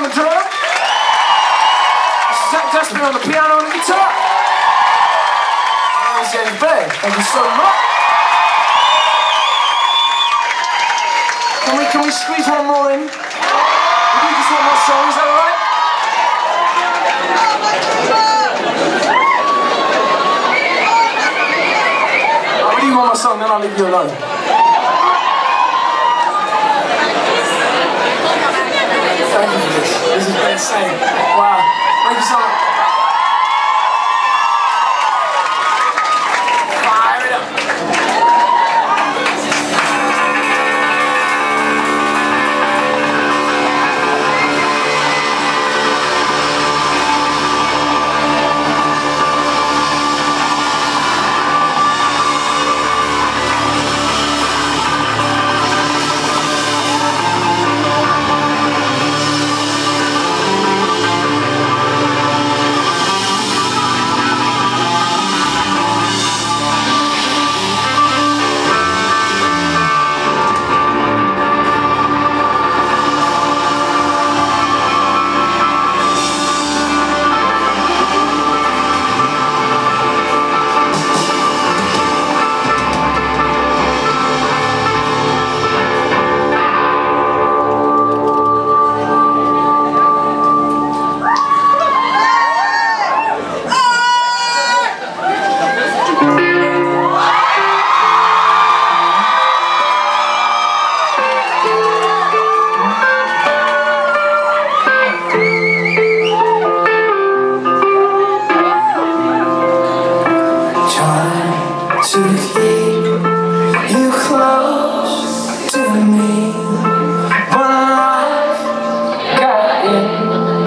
on the drum. Zach Despin on the piano and the guitar. And James Bay. Thank you so much. Can we can we squeeze one more in? We do just one more song, is that alright? I'll leave one more song, then I'll leave you alone. Thank you for this. This has been insane. Wow. Thank you so much.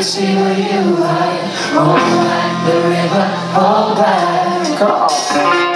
and see where you are. Roll like the river, roll back. Come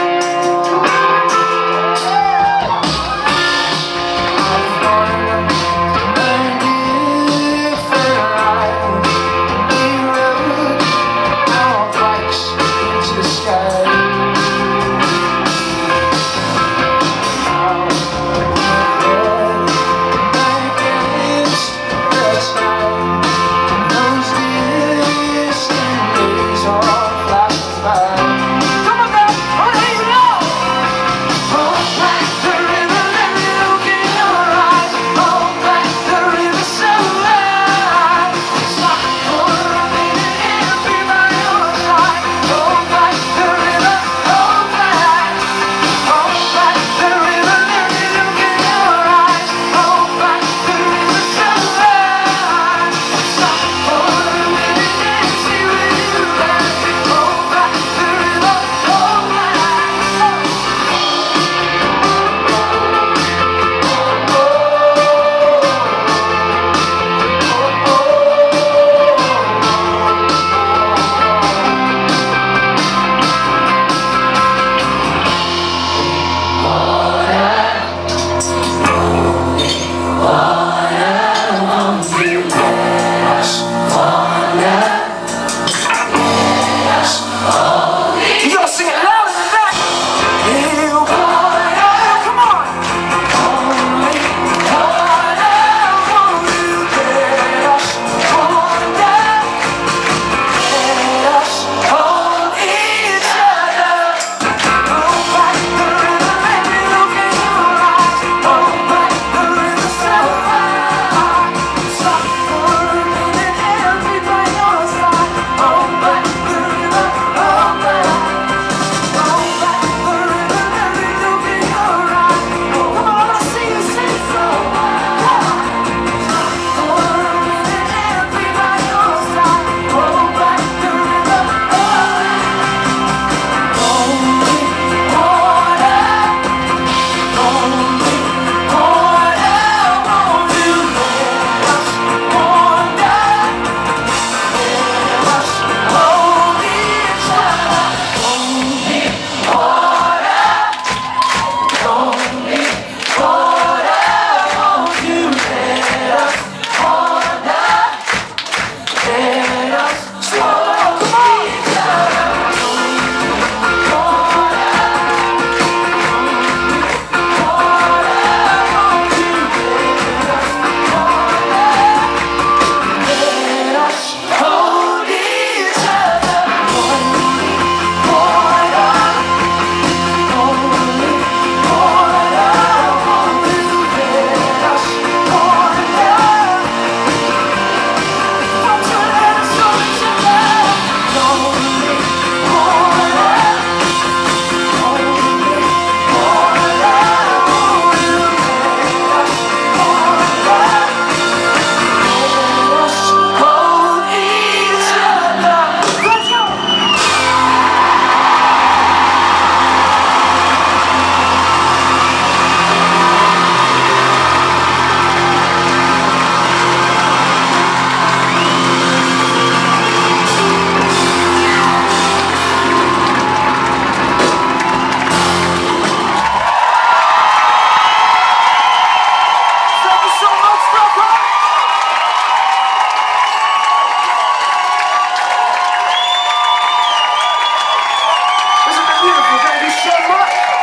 beautiful. Thank you so much.